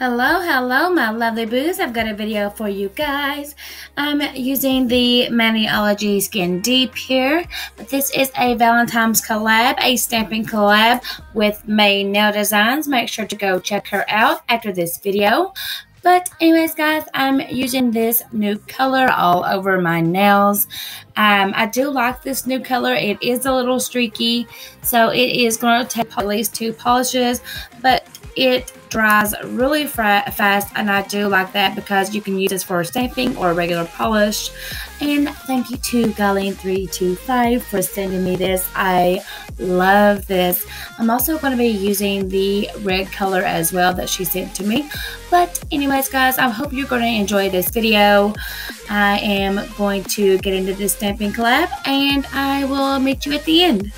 Hello, hello, my lovely boos. I've got a video for you guys. I'm using the Maniology Skin Deep here. But this is a Valentine's collab, a stamping collab with Mae Nail Designs. Make sure to go check her out after this video. But anyways, guys, I'm using this new color all over my nails. Um, I do like this new color. It is a little streaky, so it is going to take at least two polishes, but it dries really fast and I do like that because you can use this for stamping or regular polish. And thank you to Galeen325 for sending me this. I love this. I'm also going to be using the red color as well that she sent to me. But anyways guys I hope you're going to enjoy this video I am going to get into this stamping collab and I will meet you at the end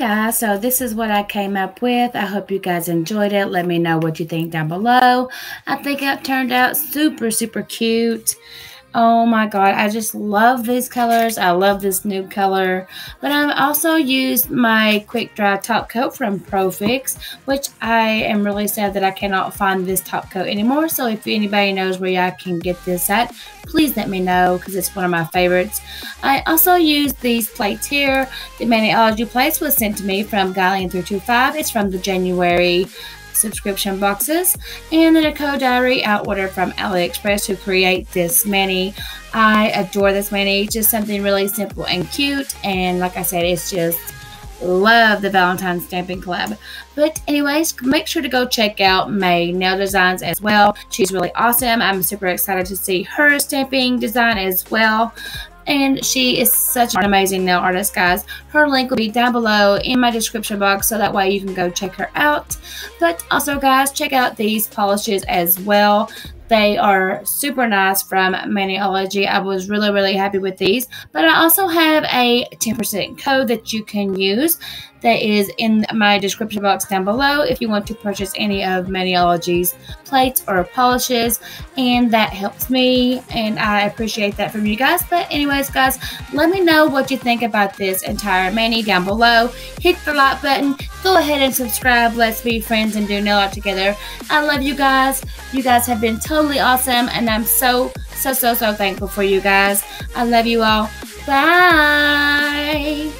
guys. So this is what I came up with. I hope you guys enjoyed it. Let me know what you think down below. I think it turned out super, super cute. Oh my god, I just love these colors. I love this new color. But I've also used my quick dry top coat from Profix, which I am really sad that I cannot find this top coat anymore. So if anybody knows where I can get this at, please let me know because it's one of my favorites. I also used these plates here. The Maniology plates was sent to me from Guylian325. It's from the January subscription boxes, and the Nicole Diary out order from AliExpress to create this mani. I adore this mani. Just something really simple and cute, and like I said, it's just love the Valentine's stamping Club. But anyways, make sure to go check out Mae Nail Designs as well. She's really awesome. I'm super excited to see her stamping design as well and she is such an amazing nail artist guys. Her link will be down below in my description box so that way you can go check her out. But also guys check out these polishes as well they are super nice from Maniology. I was really, really happy with these. But I also have a 10% code that you can use that is in my description box down below if you want to purchase any of Maniology's plates or polishes. And that helps me and I appreciate that from you guys. But anyways guys let me know what you think about this entire mani down below. Hit the like button. Go ahead and subscribe. Let's be friends and do nail art together. I love you guys. You guys have been totally awesome and I'm so so so so thankful for you guys. I love you all. Bye